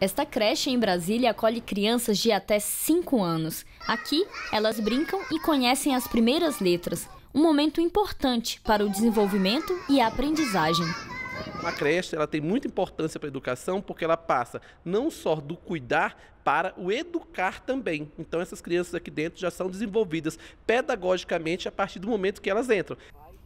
Esta creche em Brasília acolhe crianças de até 5 anos. Aqui, elas brincam e conhecem as primeiras letras, um momento importante para o desenvolvimento e a aprendizagem. A creche ela tem muita importância para a educação porque ela passa não só do cuidar para o educar também. Então essas crianças aqui dentro já são desenvolvidas pedagogicamente a partir do momento que elas entram.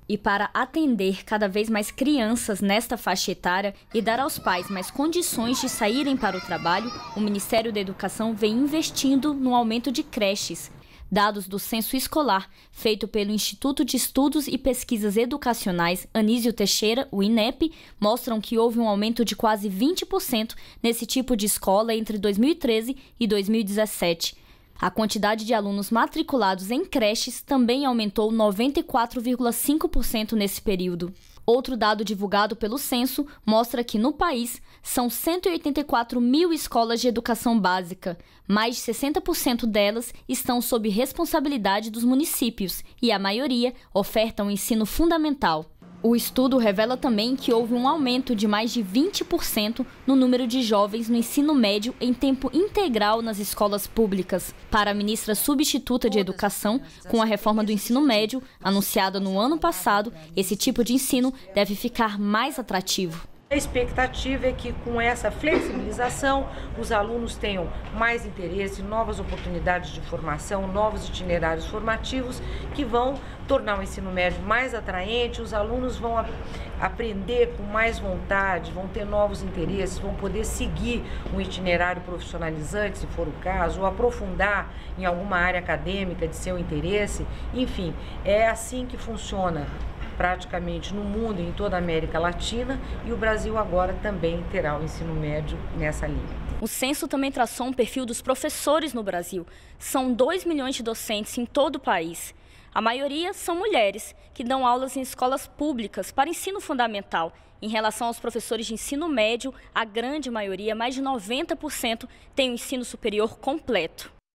E para atender cada vez mais crianças nesta faixa etária e dar aos pais mais condições de saírem para o trabalho, o Ministério da Educação vem investindo no aumento de creches. Dados do censo escolar, feito pelo Instituto de Estudos e Pesquisas Educacionais Anísio Teixeira, o INEP, mostram que houve um aumento de quase 20% nesse tipo de escola entre 2013 e 2017. A quantidade de alunos matriculados em creches também aumentou 94,5% nesse período. Outro dado divulgado pelo censo mostra que no país são 184 mil escolas de educação básica. Mais de 60% delas estão sob responsabilidade dos municípios e a maioria ofertam ensino fundamental. O estudo revela também que houve um aumento de mais de 20% no número de jovens no ensino médio em tempo integral nas escolas públicas. Para a ministra substituta de Educação, com a reforma do ensino médio, anunciada no ano passado, esse tipo de ensino deve ficar mais atrativo. A expectativa é que com essa flexibilização os alunos tenham mais interesse, novas oportunidades de formação, novos itinerários formativos que vão tornar o ensino médio mais atraente, os alunos vão aprender com mais vontade, vão ter novos interesses, vão poder seguir um itinerário profissionalizante, se for o caso, ou aprofundar em alguma área acadêmica de seu interesse. Enfim, é assim que funciona praticamente no mundo, em toda a América Latina, e o Brasil agora também terá o ensino médio nessa linha. O censo também traçou um perfil dos professores no Brasil. São 2 milhões de docentes em todo o país. A maioria são mulheres, que dão aulas em escolas públicas para ensino fundamental. Em relação aos professores de ensino médio, a grande maioria, mais de 90%, tem o ensino superior completo.